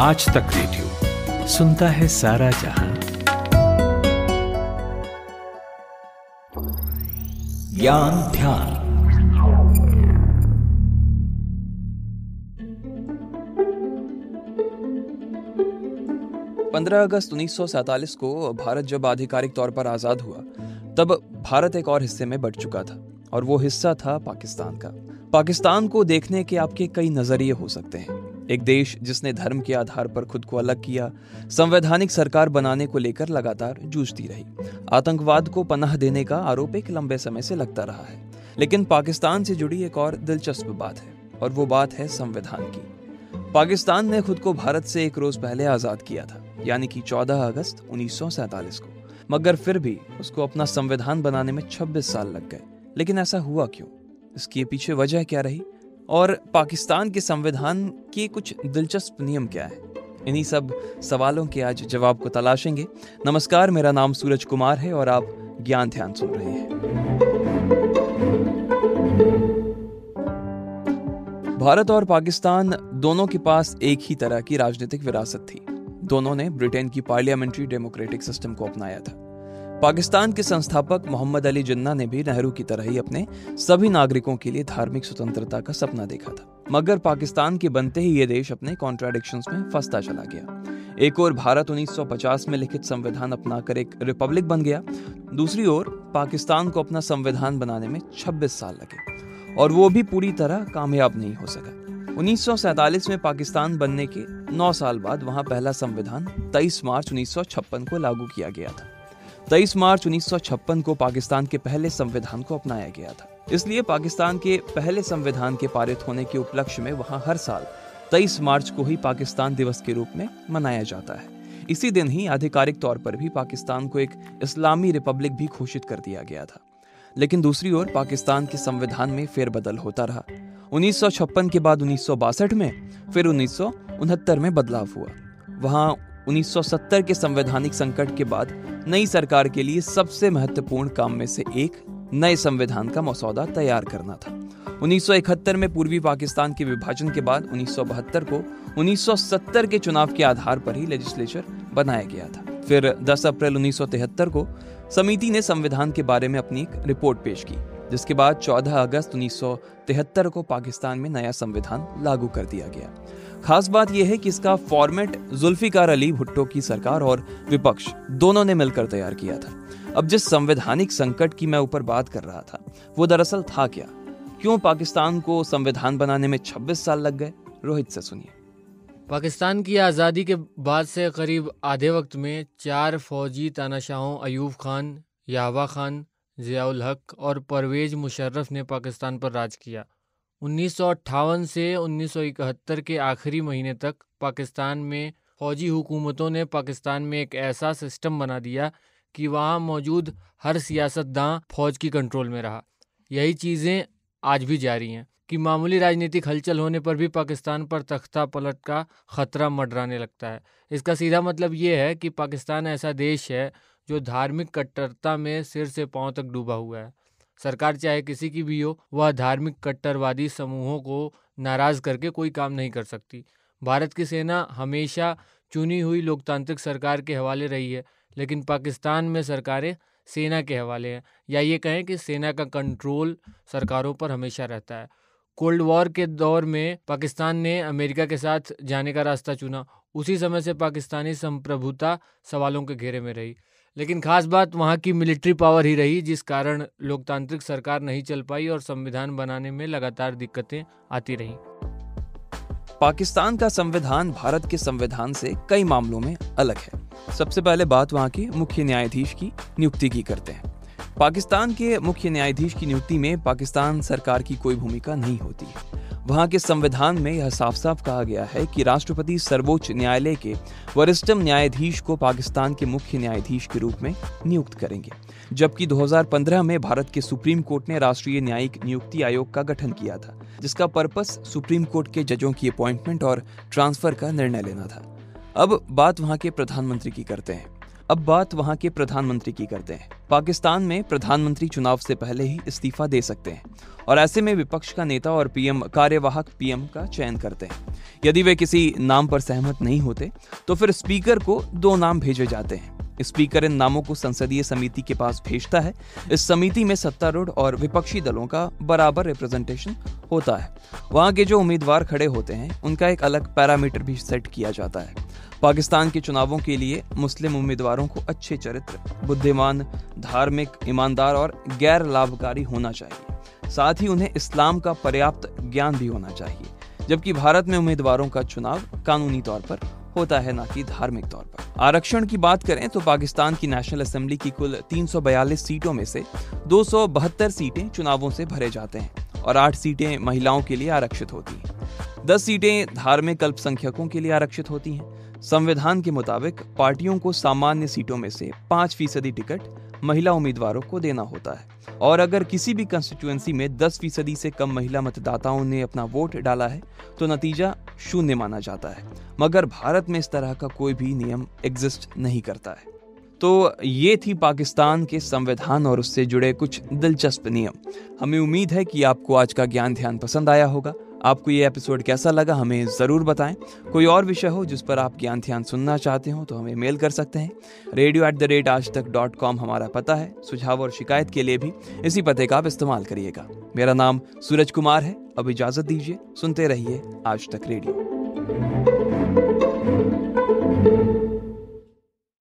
आज तक रेडियो। सुनता है सारा जहाँ। ज्ञान ध्यान। पंद्रह अगस्त उन्नीस को भारत जब आधिकारिक तौर पर आज़ाद हुआ, तब भारत एक और हिस्से में बढ़ चुका था, और वो हिस्सा था पाकिस्तान का। पाकिस्तान को देखने के आपके कई नज़रिए हो सकते हैं। एक देश जिसने धर्म के आधार पर खुद को अलग किया, संवैधानिक सरकार बनाने को लेकर लगातार जूझती रही। आतंकवाद को पनाह देने का आरोप एक लंबे समय से लगता रहा है, लेकिन पाकिस्तान से जुड़ी एक और दिलचस्प बात है, और वो बात है संविधान की। पाकिस्तान ने खुद को भारत से एक रोज पहले आज़ाद किया था, यानी कि 14 अगस्त उन्नीस को, मगर फिर भी उसको अपना संविधान बनाने में 26 साल लग गए। लेकिन ऐसा हुआ क्यों? इसके पीछे वजह क्या रही? और पाकिस्तान के संविधान के कुछ दिलचस्प नियम क्या है? इन्हीं सब सवालों के आज जवाब को तलाशेंगे। नमस्कार, मेरा नाम सूरज कुमार है और आप ज्ञान ध्यान सुन रहे हैं। भारत और पाकिस्तान दोनों के पास एक ही तरह की राजनीतिक विरासत थी। दोनों ने ब्रिटेन की पार्लियामेंट्री डेमोक्रेटिक सिस्टम को अपनाया था। पाकिस्तान के संस्थापक मोहम्मद अली जिन्ना ने भी नेहरू की तरह ही अपने सभी नागरिकों के लिए धार्मिक स्वतंत्रता का सपना देखा था। मगर पाकिस्तान के बनते ही ये देश अपने कॉन्ट्राडिक्शन में फंसता चला गया। एक और भारत 1950 में लिखित संविधान अपनाकर एक रिपब्लिक बन गया। दूसरी ओर पाकिस्तान को अपना संविधान बनाने में 26 साल लगे और वो भी पूरी तरह कामयाब नहीं हो सका। उन्नीस में पाकिस्तान बनने के 9 साल बाद वहाँ पहला संविधान 23 मार्च उन्नीस सौ छप्पन को लागू किया गया था। 23 मार्च 1956 को पाकिस्तान के पहले संविधान को अपनाया गया था। इसलिए पाकिस्तान के पहले संविधान के पारित होने के उपलक्ष्य में वहाँ हर साल 23 मार्च को ही पाकिस्तान दिवस के रूप में मनाया जाता है। इसी दिन ही आधिकारिक तौर पर भी पाकिस्तान को एक इस्लामी रिपब्लिक भी घोषित कर दिया गया था। लेकिन दूसरी ओर पाकिस्तान के संविधान में फेरबदल होता रहा। उन्नीस सौ छप्पन के बाद उन्नीस सौ बासठ में, फिर उन्नीस सौ उनहत्तर में बदलाव हुआ। वहाँ 1970 के संवैधानिक संकट के बाद नई सरकार के लिए सबसे महत्वपूर्ण काम में से एक नए संविधान का मसौदा तैयार करना था। 1971 में पूर्वी पाकिस्तान के विभाजन के बाद 1972 को 1970 के चुनाव के आधार पर ही लेजिस्लेचर बनाया गया था। फिर 10 अप्रैल 1973 को समिति ने संविधान के बारे में अपनी एक रिपोर्ट पेश की। जिसके बाद 14 अगस्त 1973 को पाकिस्तान में नया संविधान लागू कर दिया गया। खास बात यह है कि इसका फॉर्मेट जुल्फिकार अली, भुट्टो की सरकार और विपक्ष दोनों ने मिलकर तैयार किया था। अब जिस संवैधानिक संकट की मैं ऊपर बात कर रहा था, वो दरअसल था क्या? क्यों पाकिस्तान को संविधान बनाने में 26 साल लग गए? रोहित से सुनिए। पाकिस्तान की आज़ादी के बाद से करीब आधे वक्त में चार फौजी तानाशाहों, अयूब खान यावा खान ज़ियाउल हक और परवेज मुशर्रफ ने पाकिस्तान पर राज किया। उन्नीस सौ अट्ठावन से 1971 के आखिरी महीने तक पाकिस्तान में फौजी हुकूमतों ने पाकिस्तान में एक ऐसा सिस्टम बना दिया कि वहाँ मौजूद हर सियासतदां फौज की कंट्रोल में रहा। यही चीज़ें आज भी जारी हैं। कि मामूली राजनीतिक हलचल होने पर भी पाकिस्तान पर तख्ता पलट का खतरा मंडराने लगता है। इसका सीधा मतलब ये है कि पाकिस्तान ऐसा देश है जो धार्मिक कट्टरता में सिर से पाँव तक डूबा हुआ है। सरकार चाहे किसी की भी हो, वह धार्मिक कट्टरवादी समूहों को नाराज़ करके कोई काम नहीं कर सकती। भारत की सेना हमेशा चुनी हुई लोकतांत्रिक सरकार के हवाले रही है, लेकिन पाकिस्तान में सरकारें सेना के हवाले हैं। या ये कहें कि सेना का कंट्रोल सरकारों पर हमेशा रहता है। कोल्ड वॉर के दौर में पाकिस्तान ने अमेरिका के साथ जाने का रास्ता चुना। उसी समय से पाकिस्तानी संप्रभुता सवालों के घेरे में रही। लेकिन खास बात वहाँ की मिलिट्री पावर ही रही, जिस कारण लोकतांत्रिक सरकार नहीं चल पाई और संविधान बनाने में लगातार दिक्कतें आती रहीं। पाकिस्तान का संविधान भारत के संविधान से कई मामलों में अलग है। सबसे पहले बात वहाँ के मुख्य न्यायाधीश की नियुक्ति की करते हैं। पाकिस्तान के मुख्य न्यायाधीश की नियुक्ति में पाकिस्तान सरकार की कोई भूमिका नहीं होती। वहाँ के संविधान में यह साफ़ साफ़ कहा गया है कि राष्ट्रपति सर्वोच्च न्यायालय के वरिष्ठम न्यायाधीश को पाकिस्तान के मुख्य न्यायाधीश के रूप में नियुक्त करेंगे, जबकि 2015 में भारत के सुप्रीम कोर्ट ने राष्ट्रीय न्यायिक नियुक्ति आयोग का गठन किया था, जिसका पर्पस सुप्रीम कोर्ट के जजों की अपॉइंटमेंट और ट्रांसफ़र का निर्णय लेना था। अब बात वहाँ के प्रधानमंत्री की करते हैं। अब बात वहाँ के प्रधानमंत्री की करते हैं। पाकिस्तान में प्रधानमंत्री चुनाव से पहले ही इस्तीफा दे सकते हैं और ऐसे में विपक्ष का नेता और पीएम, कार्यवाहक पीएम का चयन करते हैं। यदि वे किसी नाम पर सहमत नहीं होते तो फिर स्पीकर को दो नाम भेजे जाते हैं। स्पीकर इन नामों को संसदीय समिति के पास भेजता है। इस समिति में सत्तारूढ़ और विपक्षी दलों का बराबर रिप्रेजेंटेशन होता है। वहाँ के जो उम्मीदवार खड़े होते हैं, उनका एक अलग पैरामीटर भी सेट किया जाता है। पाकिस्तान के चुनावों के लिए मुस्लिम उम्मीदवारों को अच्छे चरित्र, बुद्धिमान, धार्मिक, ईमानदार और गैर लाभकारी होना चाहिए। साथ ही उन्हें इस्लाम का पर्याप्त ज्ञान भी होना चाहिए, जबकि भारत में उम्मीदवारों का चुनाव कानूनी तौर पर होता है, ना कि धार्मिक तौर पर। आरक्षण की बात करें तो पाकिस्तान की नेशनल असेंबली की कुल 342 सीटों में से दो सौ बहत्तर सीटें चुनावों से भरे जाते हैं और आठ सीटें महिलाओं के लिए आरक्षित होती हैं। दस सीटें धार्मिक अल्पसंख्यकों के लिए आरक्षित होती हैं। संविधान के मुताबिक पार्टियों को सामान्य सीटों में से पाँच फ़ीसदी टिकट महिला उम्मीदवारों को देना होता है। और अगर किसी भी कंस्टिट्यूएंसी में 10 फ़ीसदी से कम महिला मतदाताओं ने अपना वोट डाला है तो नतीजा शून्य माना जाता है। मगर भारत में इस तरह का कोई भी नियम एग्जिस्ट नहीं करता है। तो ये थी पाकिस्तान के संविधान और उससे जुड़े कुछ दिलचस्प नियम। हमें उम्मीद है कि आपको आज का ज्ञान ध्यान पसंद आया होगा। आपको ये एपिसोड कैसा लगा हमें ज़रूर बताएँ। कोई और विषय हो जिस पर आप ज्ञान ध्यान सुनना चाहते हो तो हमें मेल कर सकते हैं। रेडियो एट द रेट आज तक डॉट कॉम हमारा पता है। सुझाव और शिकायत के लिए भी इसी पते का आप इस्तेमाल करिएगा। मेरा नाम सूरज कुमार है। अब इजाज़त दीजिए। सुनते रहिए आज तक रेडियो